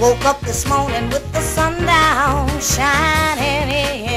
Woke up this morning with the sun down shining in.